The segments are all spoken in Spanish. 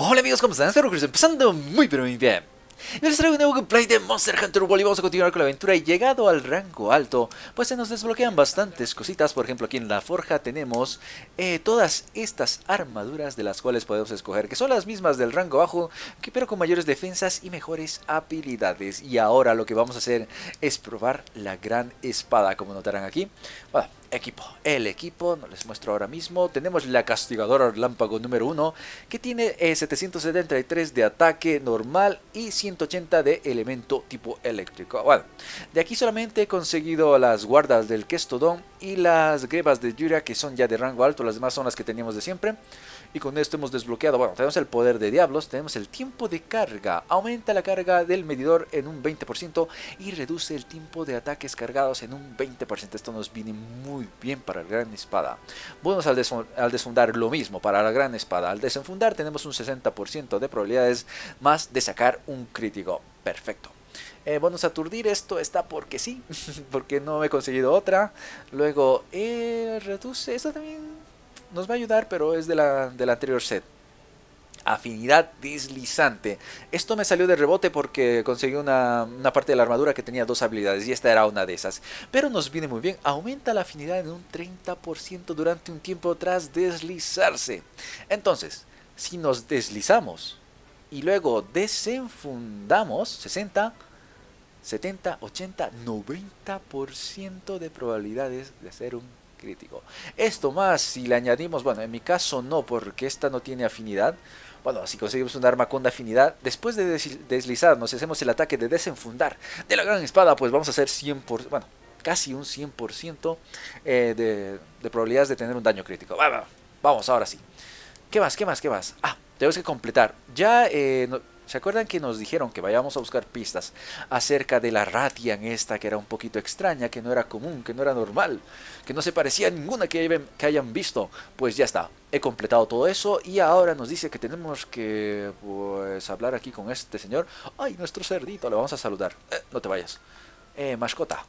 Hola amigos, ¿cómo están? Espero que estén empezando muy pero muy bien. Les traigo un nuevo gameplay de Monster Hunter World y vamos a continuar con la aventura y llegado al rango alto, pues se nos desbloquean bastantes cositas, por ejemplo aquí en la forja tenemos eh, todas estas armaduras de las cuales podemos escoger, que son las mismas del rango bajo, pero con mayores defensas y mejores habilidades. Y ahora lo que vamos a hacer es probar la gran espada, como notarán aquí. Equipo. El equipo, no les muestro ahora mismo. Tenemos la castigadora relámpago número 1 que tiene 773 eh, de ataque normal y 180 de elemento tipo eléctrico. Bueno, de aquí solamente he conseguido las guardas del Kestodon y las grebas de Yuria que son ya de rango alto. Las demás son las que teníamos de siempre. Y con esto hemos desbloqueado, bueno, tenemos el poder de diablos, tenemos el tiempo de carga, aumenta la carga del medidor en un 20% y reduce el tiempo de ataques cargados en un 20%. Esto nos viene muy bien para la gran espada. Bonus al, al desfundar lo mismo para la gran espada. Al desenfundar tenemos un 60% de probabilidades más de sacar un crítico. Perfecto. Eh, bonus aturdir, esto está porque sí, porque no he conseguido otra. Luego, eh, reduce, esto también nos va a ayudar, pero es de la, del anterior set. Afinidad deslizante. Esto me salió de rebote porque conseguí una, una, parte de la armadura que tenía dos habilidades y esta era una de esas. Pero nos viene muy bien. Aumenta la afinidad en un 30% durante un tiempo tras deslizarse. Entonces, si nos deslizamos y luego desenfundamos 60, 70, 80, 90% de probabilidades de hacer un crítico. Esto más, si le añadimos, bueno, en mi caso no, porque esta no tiene afinidad. Bueno, si conseguimos un arma con afinidad, después de deslizarnos, hacemos el ataque de desenfundar de la gran espada, pues vamos a hacer 100%, bueno, casi un 100% eh, de, de, probabilidades de tener un daño crítico. Vamos, ahora sí. ¿Qué más? ¿Qué más? ¿Qué más? Ah, tenemos que completar. Ya eh, ¿Se acuerdan que nos dijeron que vayamos a buscar pistas acerca de la Ratian esta que era un poquito extraña, que no era común, que no era normal, que no se parecía a ninguna que, hayan visto? Pues ya está, he completado todo eso y ahora nos dice que tenemos que pues hablar aquí con este señor. ¡Ay, nuestro cerdito! Le vamos a saludar. Eh, no te vayas. Eh, mascota.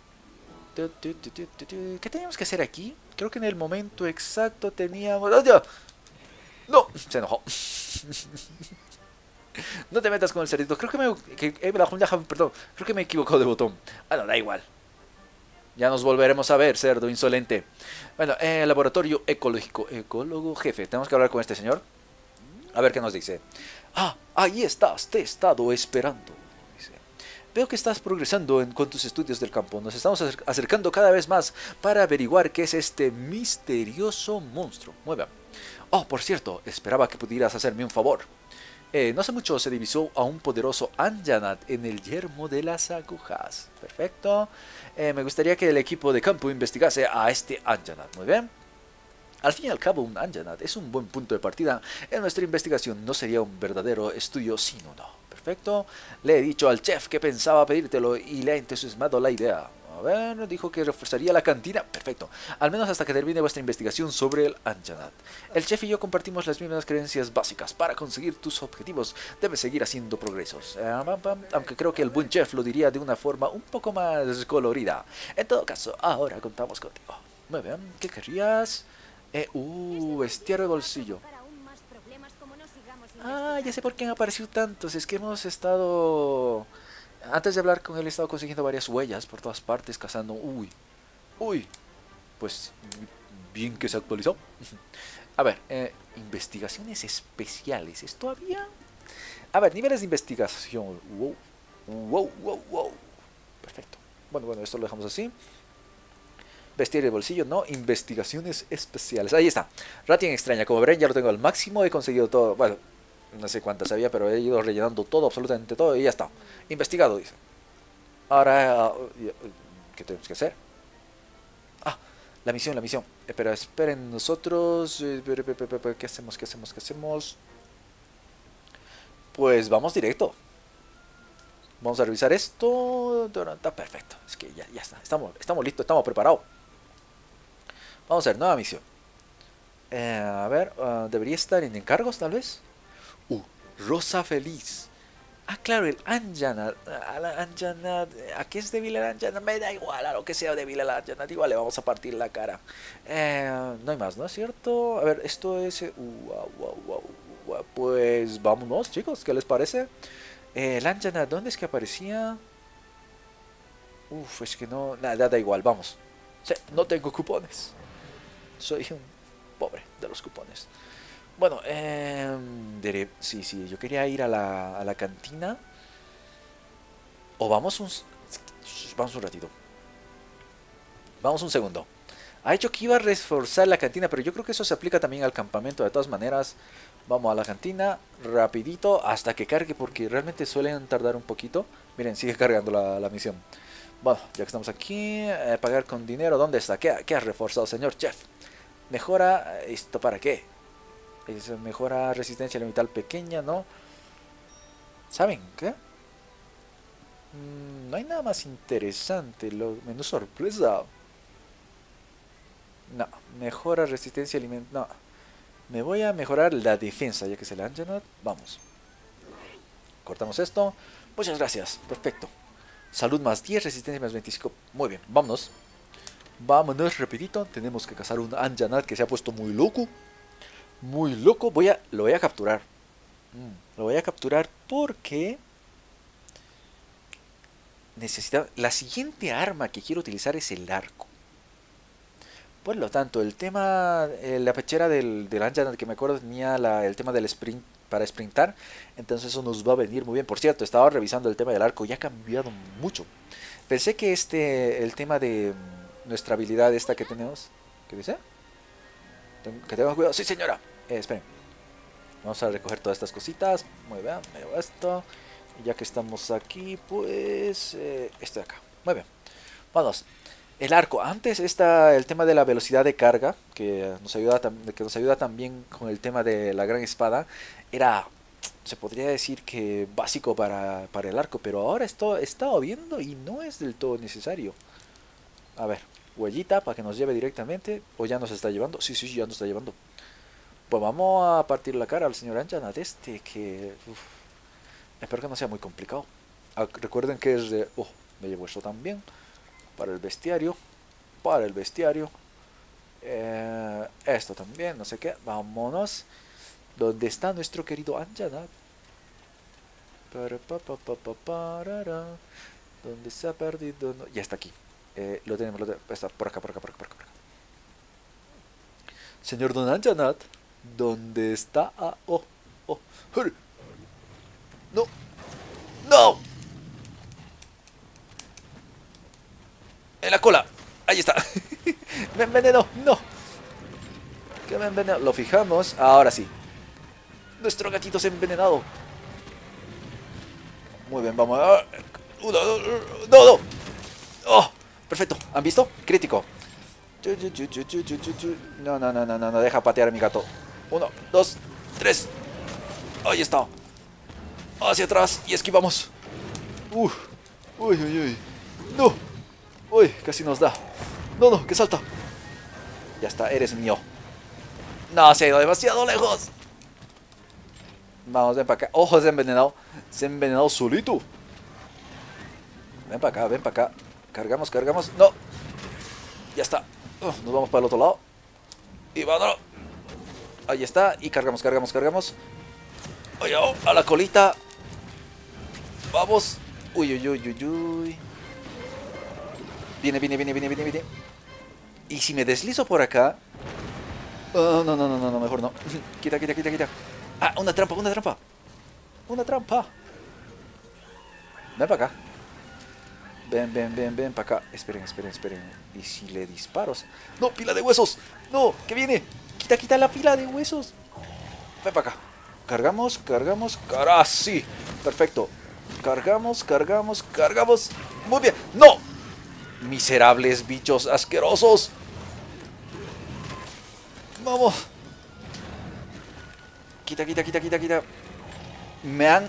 ¿Qué teníamos que hacer aquí? Creo que en el momento exacto teníamos... ¡Oh, no, se enojó. no te metas con el cerdito. Creo que me. Que, eh, perdón. Creo que me he equivocado de botón. Bueno, da igual. Ya nos volveremos a ver, cerdo insolente. Bueno, eh, laboratorio ecológico. Ecólogo jefe. Tenemos que hablar con este señor. A ver qué nos dice. Ah, ahí estás. Te he estado esperando. Veo que estás progresando en, con tus estudios del campo. Nos estamos acercando cada vez más para averiguar qué es este misterioso monstruo. Muy. Oh, por cierto, esperaba que pudieras hacerme un favor. Eh, no hace mucho se divisó a un poderoso Anjanat en el yermo de las agujas. Perfecto. Eh, me gustaría que el equipo de campo investigase a este Anjanat. Muy bien. Al fin y al cabo, un Anjanat es un buen punto de partida. En nuestra investigación no sería un verdadero estudio sin uno. Perfecto. Le he dicho al chef que pensaba pedírtelo y le ha entusiasmado la idea. Dijo que reforzaría la cantina. Perfecto. Al menos hasta que termine vuestra investigación sobre el Anjanat. El chef y yo compartimos las mismas creencias básicas. Para conseguir tus objetivos, debes seguir haciendo progresos. Eh, aunque creo que el buen chef lo diría de una forma un poco más colorida. En todo caso, ahora contamos contigo. Muy bien, ¿qué querrías? Eh, uh, de bolsillo. Ah, ya sé por qué han aparecido tantos. Es que hemos estado antes de hablar con él he estado consiguiendo varias huellas por todas partes, cazando... Uy, uy. Pues bien que se actualizó. A ver, eh, investigaciones especiales. ¿Esto había? A ver, niveles de investigación. Wow, wow, wow, wow. Perfecto. Bueno, bueno, esto lo dejamos así. Vestir de bolsillo, no. Investigaciones especiales. Ahí está. Ratian extraña. Como verán, ya lo tengo al máximo. He conseguido todo. Bueno, no sé cuántas había, pero he ido rellenando todo, absolutamente todo, y ya está. Investigado, dice. Ahora, ah, ¿qué tenemos que hacer? Ah, la misión, la misión. Eh, esperen, nosotros... Eh, ¿Qué hacemos, qué hacemos, qué hacemos? Pues vamos directo. Vamos a revisar esto. Está perfecto. Es que ya, ya está. Estamos, estamos listos, estamos preparados. Vamos a ver, nueva misión. Eh, a ver, ah, debería estar en encargos tal vez. Rosa Feliz. Ah, claro, el Anjanat. Anjanat. ¿A qué es débil el Anjanat? Me da igual a lo que sea débil el Anjanat. Igual le vamos a partir la cara. Eh, no hay más, ¿no es cierto? A ver, esto es. Uh, wow, wow, wow, Pues vámonos, chicos, ¿qué les parece? Eh, Lanjana, ¿dónde es que aparecía? Uf, es que no... Nada, da igual, vamos. Sí, no tengo cupones. Soy un pobre de los cupones. Bueno, eh, sí, sí, yo quería ir a la, a la cantina. O vamos un... Vamos un ratito. Vamos un segundo. Ha hecho que iba a reforzar la cantina, pero yo creo que eso se aplica también al campamento. De todas maneras, vamos a la cantina rapidito hasta que cargue, porque realmente suelen tardar un poquito. Miren, sigue cargando la, misión. Bueno, ya que estamos aquí, eh, pagar con dinero. ¿Dónde está? ¿Qué, ¿Qué, ha reforzado, señor chef? Mejora, ¿esto para qué? Mejora resistencia elemental pequeña, ¿no? ¿Saben qué? Mm, no hay nada más interesante, menos sorpresa. No, mejora resistencia alimental. No, me voy a mejorar la defensa, ya que se la han llenado. Vamos. Cortamos esto. Muchas gracias. Perfecto. Salud más 10, resistencia más 25. Muy bien, vámonos. Vámonos rapidito. Tenemos que cazar un Anjanat que se ha puesto muy loco. Muy loco. Voy a, lo voy a capturar. Lo voy a capturar porque... Necesita... La siguiente arma que quiero utilizar es el arco. Por lo tanto, el tema, eh, la pechera del, del que me acuerdo tenía el tema del sprint para sprintar, entonces eso nos va a venir muy bien. Por cierto, estaba revisando el tema del arco y ha cambiado mucho. Pensé que este, el tema de mm, nuestra habilidad esta que tenemos, ¿qué dice? Que tengo cuidado, sí señora. Eh, esperen. Vamos a recoger todas estas cositas. Muy bien, me esto. Y ya que estamos aquí, pues eh, esto de acá. Muy bien. Vamos. El arco. Antes está el tema de la velocidad de carga, que nos ayuda, que nos ayuda también con el tema de la gran espada. Era, se podría decir que básico para, para el arco, pero ahora esto he estado viendo y no es del todo necesario. A ver, huellita para que nos lleve directamente. ¿O ya nos está llevando? Sí, sí, ya nos está llevando. Pues vamos a partir la cara al señor Anjana de este, que... espero que no sea muy complicado. Ah, recuerden que es de... Oh, me llevo esto también para el bestiario, para el bestiario. Eh, esto también, no sé qué. Vámonos. ¿Dónde está nuestro querido Anjana? Para, ¿Dónde se ha perdido? ya está aquí. Eh, lo tenemos, lo Está por acá, por acá, por acá, por acá. Señor Don Anjanat, ¿dónde está? Ah, oh, oh. No. No. En la cola. Ahí está. me envenenó. No. Que me envenenó. Lo fijamos. Ahora sí. Nuestro gatito ha envenenado. Muy bien, vamos a... Uno, no, no. Oh, perfecto. ¿Han visto? Crítico. No, no, no, no, no, no. Deja patear a mi gato. Uno, dos, tres. Ahí está. Hacia atrás y esquivamos. Uf. Uy, uy, uy. No. Uy, casi nos da. No, no, que salta. Ya está, eres mío. No, se ha ido demasiado lejos. Vamos, ven para acá. Ojo, se ha envenenado. Se ha envenenado solito. Ven para acá, ven para acá. Cargamos, cargamos. No. Ya está. nos vamos para el otro lado. Y vámonos. Ahí está. Y cargamos, cargamos, cargamos. Oye, oh, a la colita. Vamos. Uy, uy, uy, uy, uy. Viene, viene, viene, viene, viene, viene. Y si me deslizo por acá... Oh, no, no, no, no, no, mejor no. quita, quita, quita, quita. Ah, una trampa, una trampa. Una trampa. Ven para acá. Ven, ven, ven, ven para acá. Esperen, esperen, esperen. ¿Y si le disparos? ¡No, pila de huesos! ¡No! ¿Qué viene? Quita, quita la pila de huesos. Ven para acá. Cargamos, cargamos, car sí. Perfecto. Cargamos, cargamos, cargamos. Muy bien. ¡No! Miserables bichos asquerosos. Vamos. Quita, quita, quita, quita, quita. Me han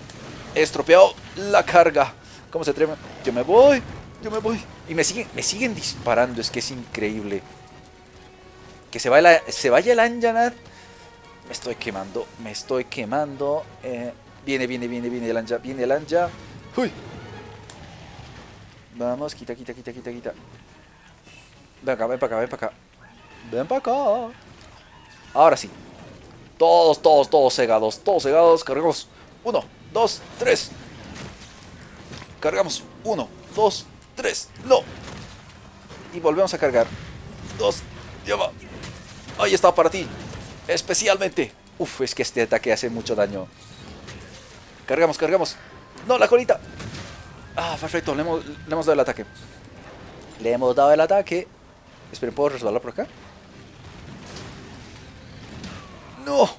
estropeado la carga. ¿Cómo se atreven? Yo me voy. Yo me voy. Y me siguen, me siguen disparando. Es que es increíble. Que se vaya, se vaya el Anjanat. Me estoy quemando. Me estoy quemando. Eh, viene, viene, viene, viene el Anja. Viene el Anja. Uy. Vamos, quita, quita, quita, quita, quita. Ven acá, ven para acá, ven para acá. Ven para acá. Ahora sí. Todos, todos, todos cegados. Todos cegados. Cargamos. Uno, dos, tres. Cargamos. Uno, dos, tres. No. Y volvemos a cargar. Dos. Ya va. Ahí está para ti. Especialmente. Uf, es que este ataque hace mucho daño. Cargamos, cargamos. No, la colita. Ah, perfecto. Le hemos, le hemos dado el ataque. Le hemos dado el ataque. Esperen, ¿puedo resbalar por acá? ¡No!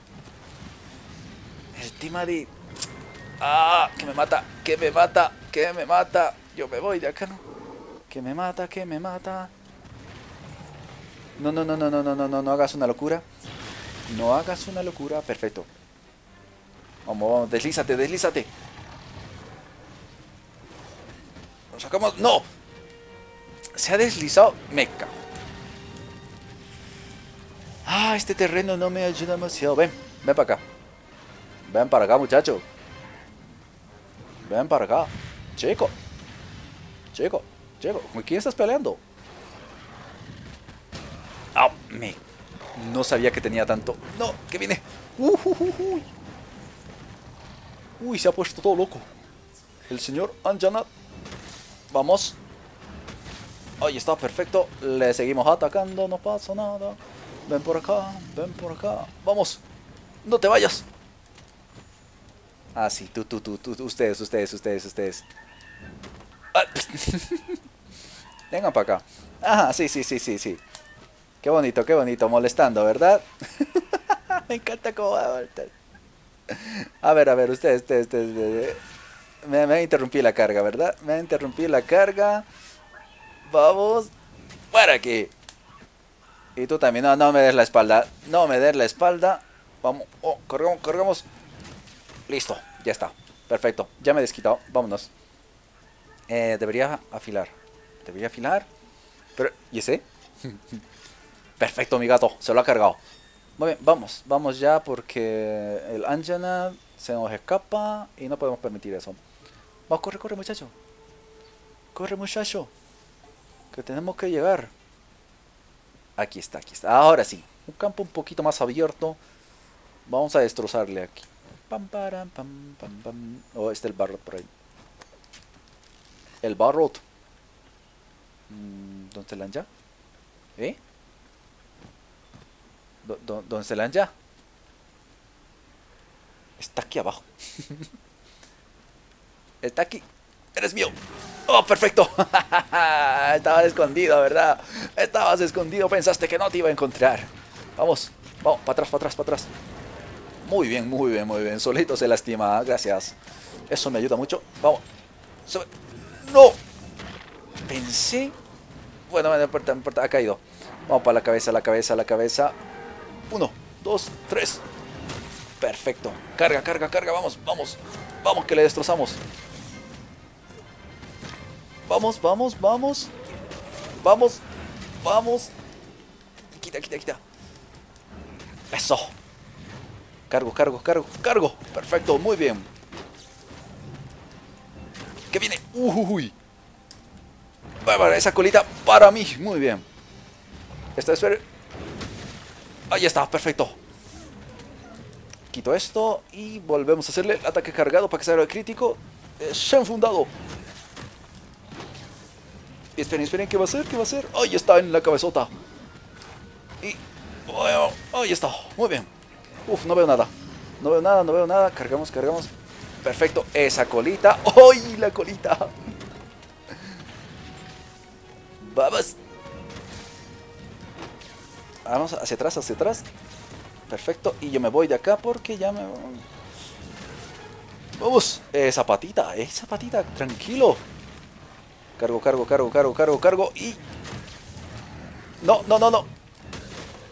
El tema. ¡Ah! Que me mata, que me mata, que me mata. Yo me voy de acá, ¿no? Que me mata, que me mata. No, no, no, no, no, no, no, no, no hagas una locura. No hagas una locura. Perfecto. Vamos, vamos, deslízate, deslízate. Nos sacamos... ¡No! Se ha deslizado. Meca. Ah, este terreno no me ayuda demasiado. Ven, ven para acá. Ven para acá, muchacho. Ven para acá. Chico. Chico, chico. ¿Con quién estás peleando? Ah, me. No sabía que tenía tanto. No, que viene. Uh, uh, uy. uy, se ha puesto todo loco. El señor Anjanat. Vamos. Ahí está, perfecto. Le seguimos atacando, no pasa nada. Ven por acá, ven por acá. Vamos. No te vayas. Ah, sí, tú, tú, tú, tú, ustedes, ustedes, ustedes, ustedes. Ah, Vengan para acá. Ajá, sí, sí, sí, sí, sí. Qué bonito, qué bonito, molestando, ¿verdad? Me encanta cómo va a A ver, a ver, ustedes, ustedes, ustedes. Me, me interrumpí la carga, ¿verdad? Me interrumpí la carga. Vamos. Para aquí. Y tú también. No, no me des la espalda. No me des la espalda. Vamos. Oh, cargamos, cargamos. Listo. Ya está. Perfecto. Ya me he desquitado. Vámonos. Eh, debería afilar. Debería afilar. Pero, ¿y ese? Perfecto, mi gato. Se lo ha cargado. Muy bien, vamos. Vamos ya porque el Anjana se nos escapa y no podemos permitir eso. Vamos, corre, corre, muchacho. Corre, muchacho. Que tenemos que llegar. Aquí está, aquí está. Ahora sí. Un campo un poquito más abierto. Vamos a destrozarle aquí. Pam, pam. Oh, está el Barrot por ahí. El Barrot. Mm, ¿Dónde se ya? ¿Eh? ¿Dónde se ya? Está aquí abajo. está aquí. Eres mío. ¡Oh, perfecto! Estabas escondido, ¿verdad? Estabas escondido, pensaste que no te iba a encontrar. Vamos, vamos, para atrás, para atrás, para atrás. Muy bien, muy bien, muy bien. Solito se lastima, gracias. Eso me ayuda mucho. Vamos. ¡No! Pensé... Bueno, no importa, no ha caído. Vamos para la cabeza, la cabeza, la cabeza. Uno, dos, tres. Perfecto. Carga, carga, carga. Vamos, vamos. Vamos, que le destrozamos. Vamos, vamos, vamos. Vamos, vamos. Quita, quita, quita. Eso. Cargo, cargo, cargo, cargo. Perfecto, muy bien. ¿Qué viene? Uy. Esa colita para mí. Muy bien. Esta es... Ahí está, perfecto. Quito esto y volvemos a hacerle el ataque cargado para que salga el crítico. Han fundado. Esperen, esperen, ¿qué va a hacer? ¿Qué va a hacer? ¡Ahí está en la cabezota! Y... Bueno, ahí está, muy bien. Uf, no veo nada. No veo nada, no veo nada. Cargamos, cargamos. Perfecto, esa colita. ¡Ay, la colita! Vamos. Vamos hacia atrás, hacia atrás. Perfecto, y yo me voy de acá porque ya me... Vamos, esa patita, esa patita, tranquilo. Cargo, cargo, cargo, cargo, cargo, cargo y... No, no, no, no.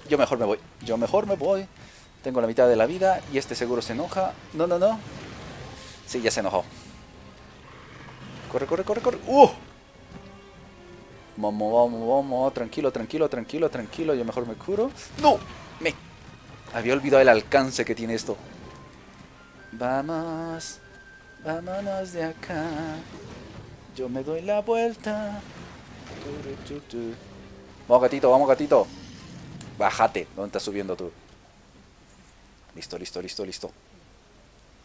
Yo mejor me voy. Yo mejor me voy. Tengo la mitad de la vida y este seguro se enoja. No, no, no. Sí, ya se enojó. Corre, corre, corre, corre. ¡Uh! Vamos, vamos, vamos. Tranquilo, tranquilo, tranquilo, tranquilo. Yo mejor me curo. ¡No! Me... Había olvidado el alcance que tiene esto. Vamos. Vámonos de acá. Yo me doy la vuelta. Vamos, gatito, vamos, gatito. Bájate. ¿Dónde estás subiendo tú? Listo, listo, listo, listo.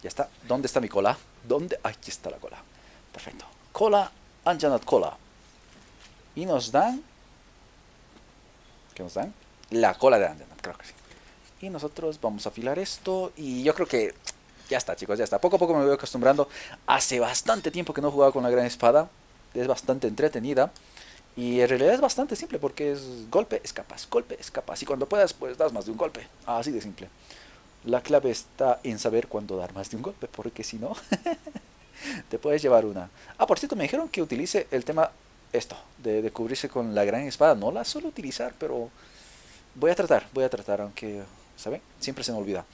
Ya está. ¿Dónde está mi cola? ¿Dónde? Aquí está la cola. Perfecto. Cola, Anjanat cola. Y nos dan... ¿Qué nos dan? La cola de Anjanat, creo que sí. Y nosotros vamos a afilar esto. Y yo creo que ya está, chicos, ya está. Poco a poco me voy acostumbrando. Hace bastante tiempo que no jugaba con la gran espada. Es bastante entretenida. Y en realidad es bastante simple porque es golpe, escapas, golpe, escapas. Y cuando puedas, pues das más de un golpe. Así de simple. La clave está en saber cuándo dar más de un golpe, porque si no, te puedes llevar una. Ah, por cierto, me dijeron que utilice el tema esto, de, cubrirse con la gran espada. No la suelo utilizar, pero voy a tratar, voy a tratar, aunque, ¿saben? Siempre se me olvida.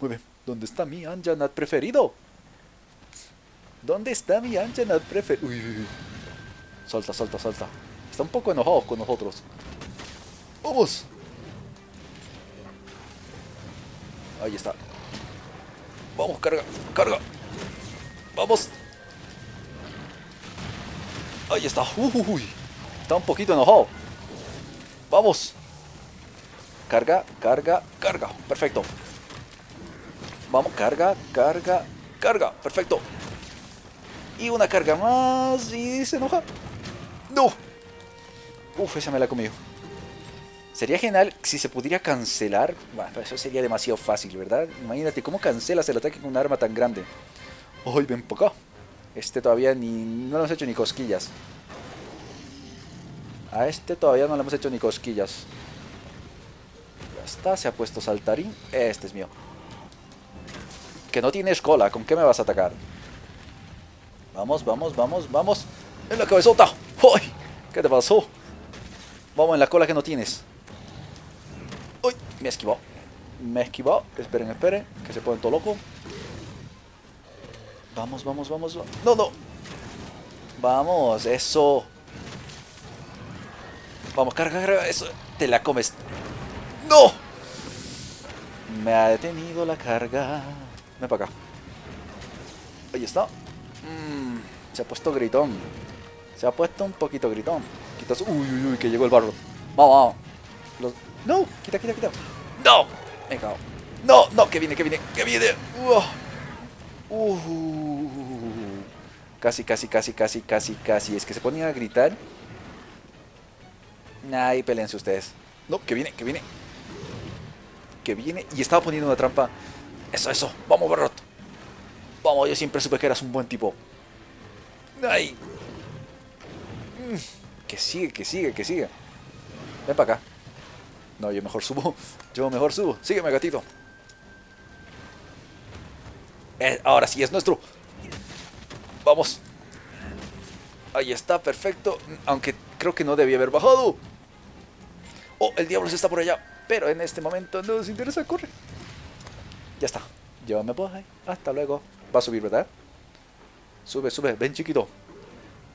Muy bien, ¿dónde está mi Anjanat preferido? ¿Dónde está mi Anjanat preferido? Uy, uy, uy. Solta, solta, solta. Está un poco enojado con nosotros. ¡Vamos! Ahí está. Vamos, carga, carga. Vamos. Ahí está. Uy, está un poquito enojado. Vamos. Carga, carga, carga. Perfecto. Vamos, carga, carga, carga. Perfecto. Y una carga más y se enoja. No. Uf, esa me la he comido. Sería genial si se pudiera cancelar. Bueno, eso sería demasiado fácil, ¿verdad? Imagínate cómo cancelas el ataque con un arma tan grande. Uy, ven poco. Este todavía ni. No le hemos hecho ni cosquillas. A este todavía no le hemos hecho ni cosquillas. Ya está, se ha puesto saltarín. Este es mío. Que no tienes cola, ¿con qué me vas a atacar? Vamos, vamos, vamos, vamos. ¡En la cabezota! ¡Uy! ¿Qué te pasó? Vamos en la cola que no tienes. ¡Uy! Me esquivó. Me esquivó. Esperen, esperen. Que se ponen todo loco. Vamos, vamos, vamos. No, no. Vamos, eso. Vamos, carga, carga. Eso. Te la comes. ¡No! Me ha detenido la carga. Ven para acá. Ahí está. Mm, se ha puesto gritón. Se ha puesto un poquito gritón. Quitas. Uy, uy, uy, que llegó el barro. Vamos, vamos. No, quita, quita, quita. No, me cago. No, no, que viene, que viene, que viene. Uh. Casi, casi, casi, casi, casi, casi. Es que se ponía a gritar. Ahí peleense ustedes. No, que viene, que viene. Que viene. Y estaba poniendo una trampa. Eso, eso. Vamos, Barrot. Vamos, yo siempre supe que eras un buen tipo. Ay, que sigue, que sigue, que sigue. Ven para acá. No, yo mejor subo. Yo mejor subo. Sígueme, gatito. Eh, ahora sí es nuestro. Vamos. Ahí está, perfecto. Aunque creo que no debía haber bajado. Oh, el diablo se está por allá. Pero en este momento no nos interesa, corre. Ya está. Yo me voy. Hasta luego. Va a subir, ¿verdad? Sube, sube. Ven, chiquito.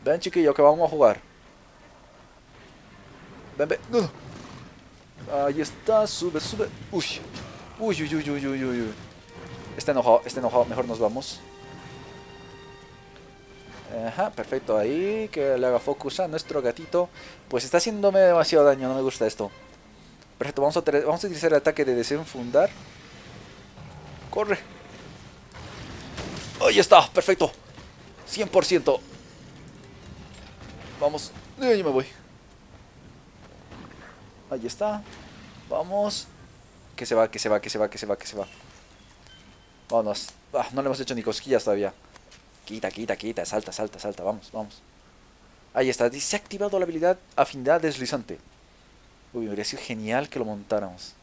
Ven, chiquillo, que vamos a jugar. Ven, ven. Ahí está, sube, sube. Uy. Uy, uy, uy, uy, uy, uy. Está enojado, está enojado. Mejor nos vamos. Ajá, perfecto. Ahí, que le haga focus a nuestro gatito. Pues está haciéndome demasiado daño, no me gusta esto. Perfecto, vamos a, vamos a utilizar el ataque de desenfundar. Corre. Ahí está, perfecto. 100%. Vamos. Yo me voy. Ahí está. Vamos. Que se va, que se va, que se va, que se va, que se va. Vámonos. Ah, no le hemos hecho ni cosquillas todavía. Quita, quita, quita. Salta, salta, salta. Vamos, vamos. Ahí está. Se activado la habilidad afinidad deslizante. Uy, me hubiera sido genial que lo montáramos.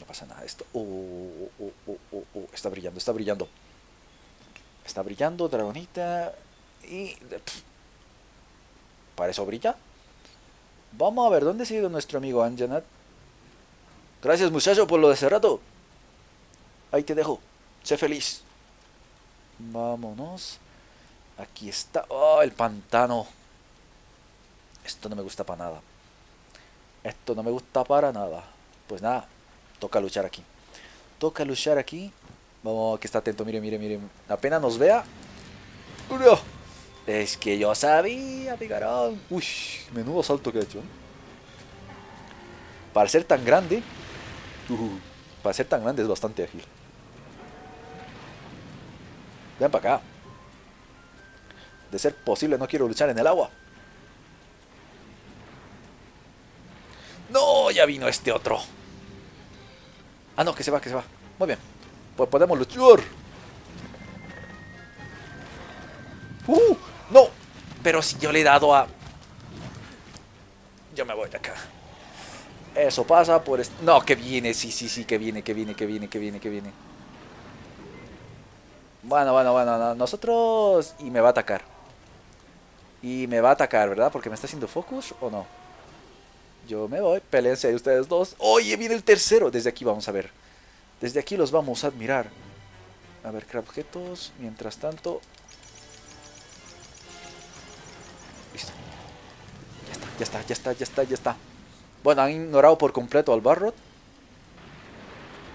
No pasa nada. Esto. Oh, oh, oh, está brillando, está brillando. Está brillando, dragonita. Y... ¿Para eso brilla? Vamos a ver, ¿dónde ha ido nuestro amigo Anjanat? Gracias muchacho por lo de ese rato. Ahí te dejo. Sé feliz. Vámonos. Aquí está. Oh, el pantano. Esto no me gusta para nada. Esto no me gusta para nada. Pues nada. Toca luchar aquí. Toca luchar aquí. Vamos, que está atento. Mire, mire, mire. Apenas nos vea. Es que yo sabía, picarón. Uy, menudo salto que ha hecho. Para ser tan grande. Para ser tan grande es bastante ágil. Ven para acá. De ser posible, no quiero luchar en el agua. No, ya vino este otro. Ah, no, que se va, que se va. Muy bien. Pues podemos luchar. Pero si yo le he dado a... Yo me voy de acá. Eso pasa por... No, que viene, sí, sí, sí, que viene, que viene, que viene, que viene, que viene. Bueno, bueno, bueno, nosotros... Y me va a atacar. Y me va a atacar, ¿verdad? Porque me está haciendo focus o no. Yo me voy, peleense ahí ustedes dos. Oye, viene el tercero. Desde aquí vamos a ver. Desde aquí los vamos a admirar. A ver, crear objetos. Mientras tanto... Ya está, ya está, ya está, ya está. Bueno, han ignorado por completo al Barrot.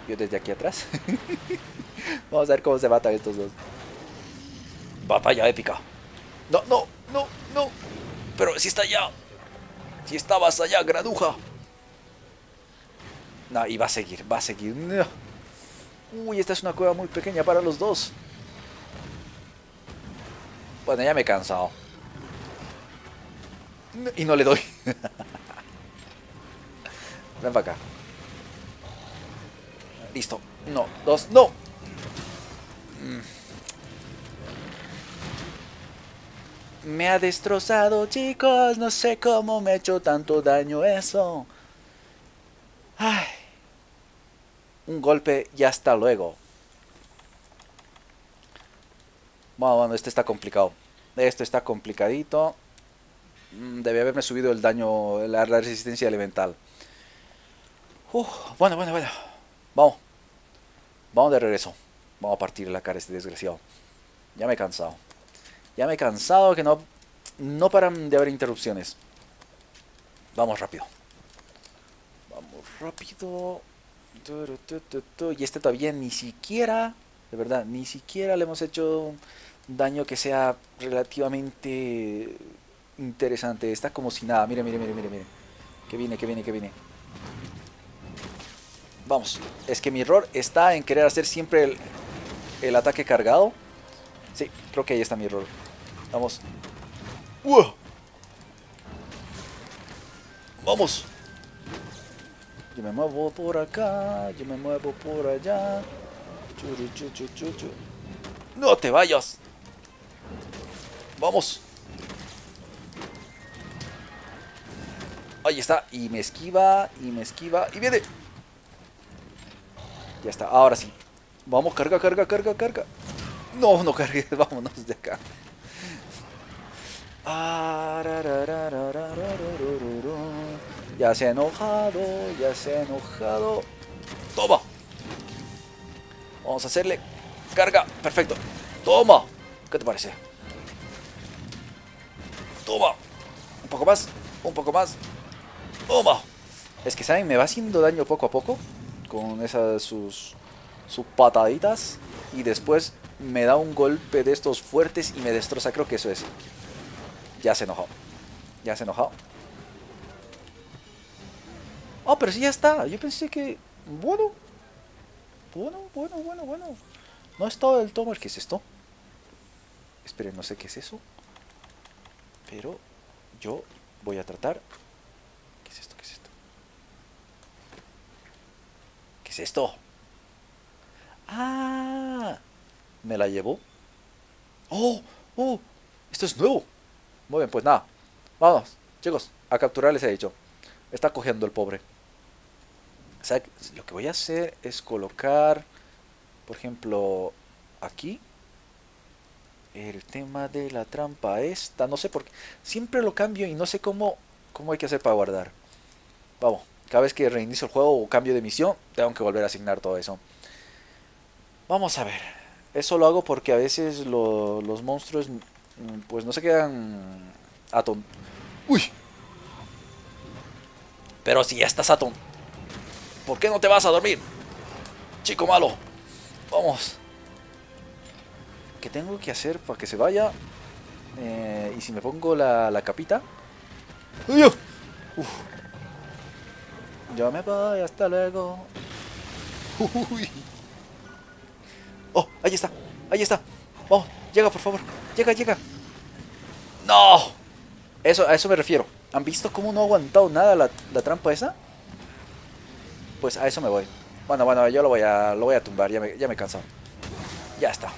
Yo desde aquí atrás. Vamos a ver cómo se matan estos dos. Batalla épica. No, no, no, no. Pero si está allá. Si estabas allá, granuja. No, y va a seguir, va a seguir. Uy, esta es una cueva muy pequeña para los dos. Bueno, ya me he cansado. Y no le doy. Ven para acá. Listo. No, dos, no. Mm. Me ha destrozado, chicos. No sé cómo me ha hecho tanto daño eso. Ay. Un golpe y hasta luego. Bueno, bueno, este está complicado. Esto está complicadito. Mm, debe haberme subido el daño, la, resistencia elemental. bueno, bueno, bueno. Vamos. Vamos de regreso. Vamos a partir la cara a este desgraciado. Ya me he cansado. Ya me he cansado que no, no paran de haber interrupciones. Vamos rápido. Vamos rápido. Y este todavía ni siquiera, de verdad, ni siquiera le hemos hecho daño que sea relativamente interesante. Está como si nada. Mire, mire, mire, mire, mire. Que viene, que viene, que viene. Vamos. Es que mi error está en querer hacer siempre el, el ataque cargado. Sí, creo que ahí está mi error. Vamos. Vamos. Yo me muevo por acá, yo me muevo por allá. No te vayas. Vamos. Ahí está. Y me esquiva, y me esquiva, y viene. Ya está, ahora sí. Vamos, carga, carga, carga, carga. No, no cargue, vámonos de acá. Ya se ha enojado, ya se ha enojado. Toma. Vamos a hacerle carga. Perfecto. Toma. ¿Qué te parece? Toma. Un poco más. Un poco más. Toma. Es que, ¿saben? Me va haciendo daño poco a poco. Con esas sus, sus pataditas. Y después me da un golpe de estos fuertes y me destroza. Creo que eso es. Ya se enojó. Ya se enojó. Oh, pero sí ya está. Yo pensé que... Bueno. Bueno, bueno, bueno, bueno. No es todo el tomo. ¿Qué es esto? Esperen, no sé qué es eso. Pero yo voy a tratar... ¿Qué es esto? ¿Qué es esto? ¿Qué es esto? ¡Ah! ¿Me la llevó? ¡Oh! ¡Oh! Esto es nuevo. Muy bien, pues nada. Vamos, chicos, a capturarles he dicho. Está cogiendo el pobre. Lo que voy a hacer es colocar, por ejemplo, aquí el tema de la trampa esta, no sé por qué, siempre lo cambio y no sé cómo, cómo hay que hacer para guardar. Vamos, cada vez que reinicio el juego o cambio de misión, tengo que volver a asignar todo eso. Vamos a ver, eso lo hago porque a veces los monstruos mm, pues no se quedan aton... ¡Uy! Pero si ya estás aton... ¿Por qué no te vas a dormir? Chico malo. Vamos. ¿Qué tengo que hacer para que se vaya? Eh, y si me pongo la, la capita. Uf. Yo me voy, hasta luego. Uy. Oh, ahí está, ahí está. Oh, llega, por favor. Llega, llega. ¡No! Eso, a eso me refiero. ¿Han visto cómo no ha aguantado nada la, la trampa esa? Pues a eso me voy. Bueno, bueno, yo lo voy a, lo voy a tumbar. Ya me, ya me he cansado. Ya está.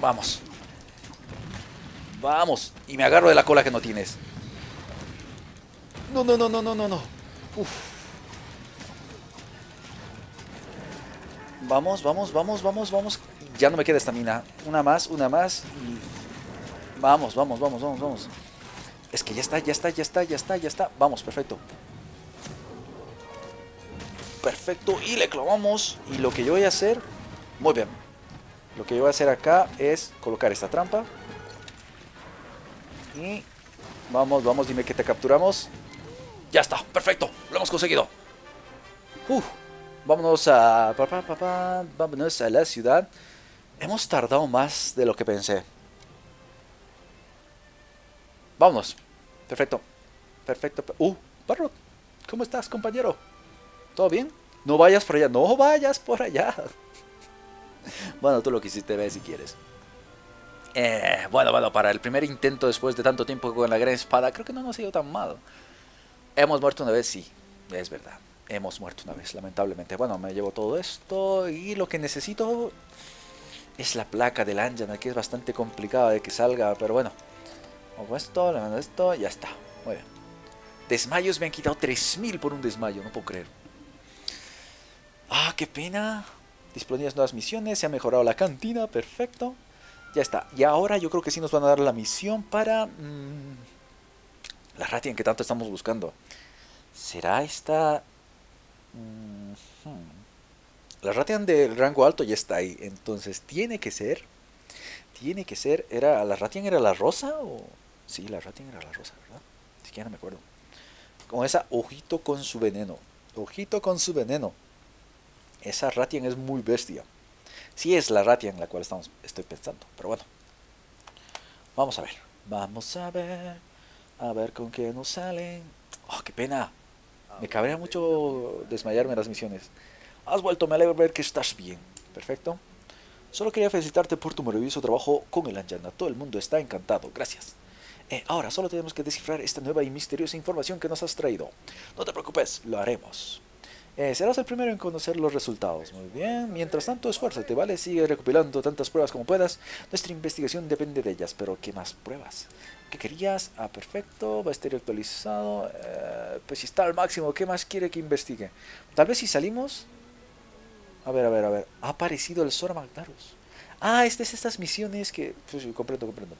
Vamos. Vamos. Y me agarro de la cola que no tienes. No, no, no, no, no, no, no. Vamos, vamos, vamos, vamos, vamos. Ya no me queda estamina. Una más, una más. Y... Vamos, vamos, vamos, vamos, vamos. Es que ya está, ya está, ya está, ya está, ya está. Vamos, perfecto. Perfecto. Y le clavamos. Y lo que yo voy a hacer... Muy bien. Lo que yo voy a hacer acá es colocar esta trampa. Y... Vamos, vamos, dime que te capturamos. Ya está, perfecto. Lo hemos conseguido. Vámonos a... vámonos a la ciudad. Hemos tardado más de lo que pensé. Vámonos. Perfecto. Perfecto. Uh, Barrot. ¿Cómo estás, compañero? ¿Todo bien? No vayas por allá. No vayas por allá. bueno, tú lo quisiste ver si quieres. Eh, bueno, bueno, para el primer intento después de tanto tiempo con la gran espada, creo que no nos ha ido tan mal. Hemos muerto una vez, sí. Es verdad hemos muerto una vez, lamentablemente. Bueno, me llevo todo esto y lo que necesito es la placa del Anjana, que es bastante complicado de que salga, pero bueno. Hago esto, le mando esto, ya está. Muy bien. Desmayos me han quitado 3000 por un desmayo, no puedo creer. Ah, qué pena. Disponibles nuevas misiones, se ha mejorado la cantina, perfecto. Ya está. Y ahora yo creo que sí nos van a dar la misión para... Mmm, la Ratian que tanto estamos buscando. ¿Será esta la Ratian del rango alto ya está ahí. Entonces tiene que ser. Tiene que ser. ¿Era la Ratian era la rosa? o Sí, la Ratian era la rosa, ¿verdad? Siquiera no me acuerdo. Con esa ojito con su veneno. Ojito con su veneno. Esa Ratian es muy bestia. Sí es la Ratian la cual estamos, estoy pensando. Pero bueno. Vamos a ver. Vamos a ver. A ver con qué nos salen. Oh, qué pena. Me cabrea mucho desmayarme en las misiones. Has vuelto, me alegro ver que estás bien. Perfecto. Solo quería felicitarte por tu maravilloso trabajo con el Anjana. Todo el mundo está encantado. Gracias. Eh, ahora solo tenemos que descifrar esta nueva y misteriosa información que nos has traído. No te preocupes, lo haremos. Eh, serás el primero en conocer los resultados. Muy bien. Mientras tanto, esfuérzate, ¿vale? Sigue recopilando tantas pruebas como puedas. Nuestra investigación depende de ellas. Pero, ¿qué más pruebas? ¿Qué querías? Ah, perfecto. Va a estar actualizado. Eh, pues si está al máximo, ¿qué más quiere que investigue? Tal vez si salimos... A ver, a ver, a ver. Ha aparecido el Sora Magdarus. Ah, estas es estas misiones que... Pues, comprendo, comprendo.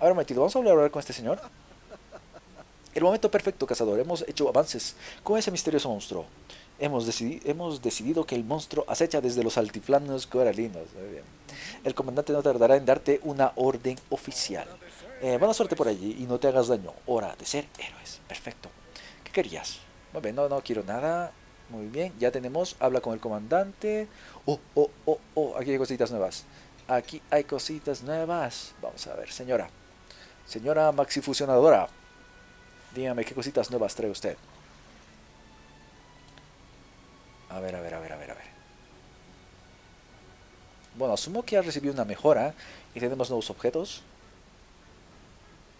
A ver, metido. Vamos a hablar con este señor. El momento perfecto, cazador. Hemos hecho avances con ese misterioso monstruo. Hemos, hemos decidido que el monstruo acecha desde los altiplanos coralinos. El comandante no tardará en darte una orden oficial. Eh, buena suerte por allí y no te hagas daño. Hora de ser héroes. Perfecto. ¿Qué querías? Muy bien, no, no quiero nada. Muy bien, ya tenemos. Habla con el comandante. Oh, oh, oh, oh. Aquí hay cositas nuevas. Aquí hay cositas nuevas. Vamos a ver, señora. Señora maxifusionadora. Dígame qué cositas nuevas trae usted. A ver, a ver, a ver, a ver, a ver. Bueno, asumo que ha recibido una mejora y tenemos nuevos objetos.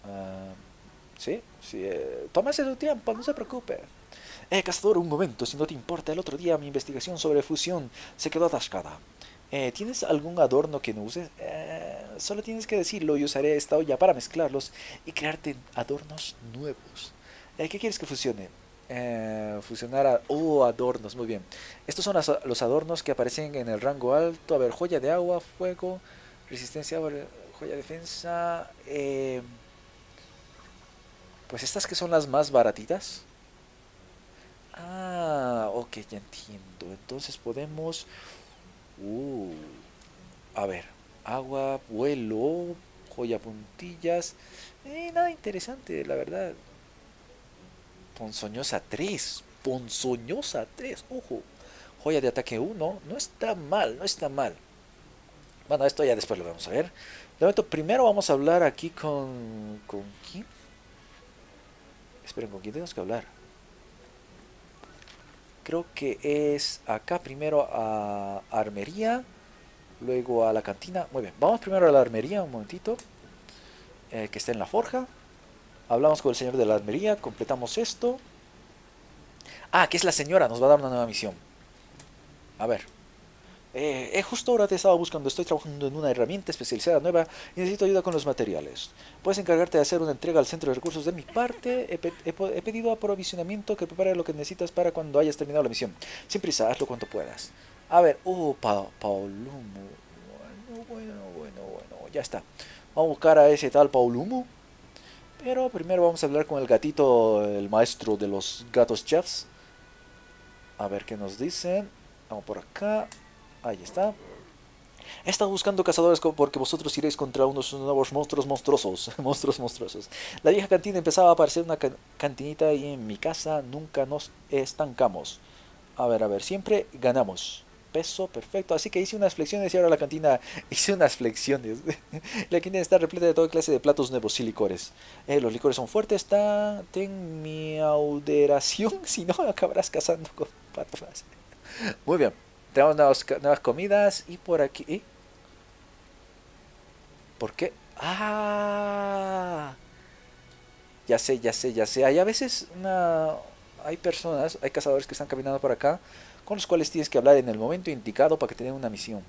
Uh, sí, sí. Eh, tómese su tiempo, no se preocupe. Eh, cazador, un momento, si no te importa. El otro día mi investigación sobre fusión se quedó atascada. Eh, ¿Tienes algún adorno que no uses? Eh, solo tienes que decirlo y usaré esta olla para mezclarlos y crearte adornos nuevos. Eh, ¿Qué quieres que fusione? Fusionar. Oh, adornos, muy bien. Estos son los adornos que aparecen en el rango alto. A ver, joya de agua, fuego, resistencia, joya defensa. Pues estas que son las más baratitas. Ah, ok, ya entiendo. Entonces podemos... Uh, a ver, agua, vuelo, joya puntillas. Eh, nada interesante, la verdad. Ponzoñosa 3. Ponzoñosa 3. Ojo. Joya de ataque 1. No está mal, no está mal. Bueno, esto ya después lo vamos a ver. De momento, primero vamos a hablar aquí con... ¿Con quién? Esperen, ¿con quién tenemos que hablar? Creo que es acá primero a armería, luego a la cantina. Muy bien, vamos primero a la armería, un momentito. Eh, que está en la forja. Hablamos con el señor de la armería, completamos esto. Ah, que es la señora, nos va a dar una nueva misión. A ver. Eh, eh, justo ahora te estaba buscando, estoy trabajando en una herramienta especializada nueva y necesito ayuda con los materiales. Puedes encargarte de hacer una entrega al centro de recursos de mi parte. He, pedido aprovisionamiento que prepare lo que necesitas para cuando hayas terminado la misión. Sin prisa, hazlo cuanto puedas. A ver, oh, pa. Bueno, bueno, bueno, bueno, ya está. Vamos a buscar a ese tal Paulumo. Pero primero vamos a hablar con el gatito, el maestro de los gatos chefs. A ver qué nos dicen. Vamos por acá. Ahí está. He buscando cazadores porque vosotros iréis contra unos nuevos monstruos monstruosos. monstruos monstruosos. La vieja cantina empezaba a aparecer una cantinita y en mi casa nunca nos estancamos. A ver, a ver, siempre ganamos. Peso, perfecto. Así que hice unas flexiones y ahora la cantina hice unas flexiones. la cantina está repleta de toda clase de platos nuevos y licores. Eh, los licores son fuertes. Está, ten mi auderación. Si no, acabarás cazando con patas. Muy bien. Tenemos nuevas, comidas y por aquí... ¿Por qué? ¡Ah! Ya sé, ya sé, ya sé. Hay a veces una... Hay personas, hay cazadores que están caminando por acá con los cuales tienes que hablar en el momento indicado para que te den una misión.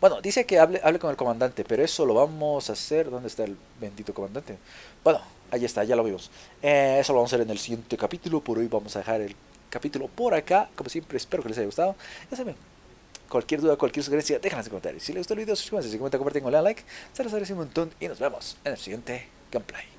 Bueno, dice que hable, hable con el comandante, pero eso lo vamos a hacer. ¿Dónde está el bendito comandante? Bueno, ahí está, ya lo vimos. Eh, eso lo vamos a hacer en el siguiente capítulo. Por hoy vamos a dejar el capítulo por acá. Como siempre, espero que les haya gustado. Ya saben, cualquier duda, cualquier sugerencia, déjenla en los comentarios. Si les gustó el video, suscríbanse, si comenten, comparten, le like. Se los agradezco un montón y nos vemos en el siguiente gameplay.